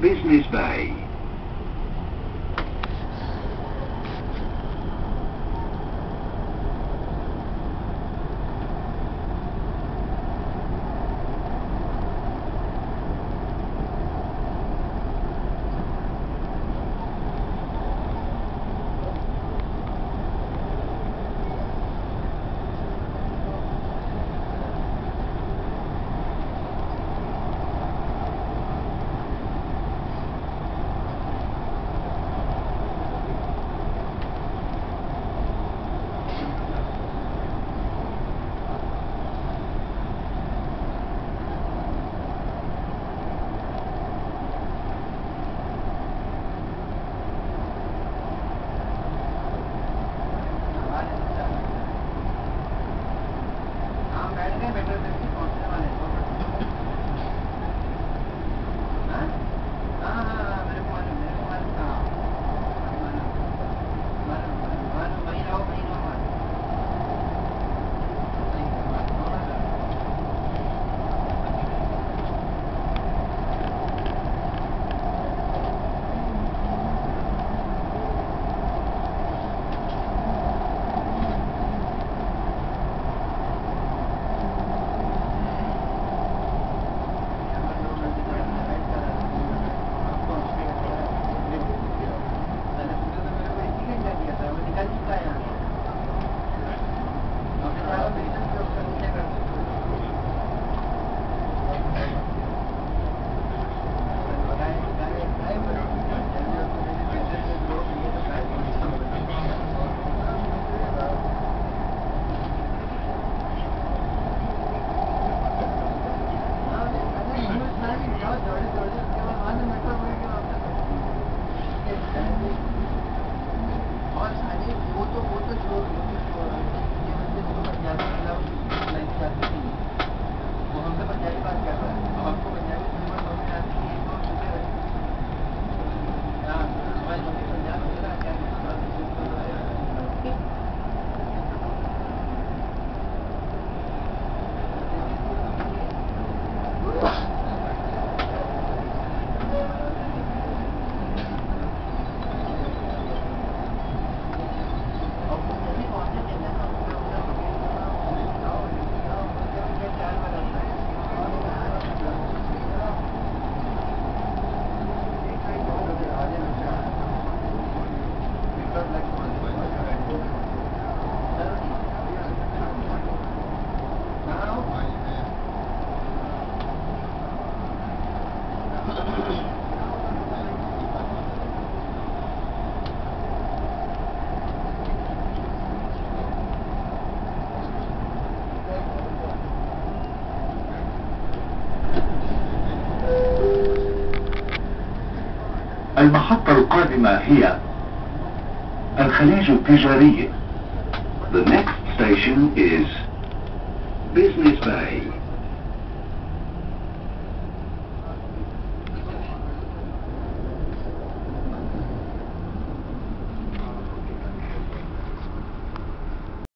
Business Bay. المحطة القادمة هي الخليج التجاري The next station is Business Bay.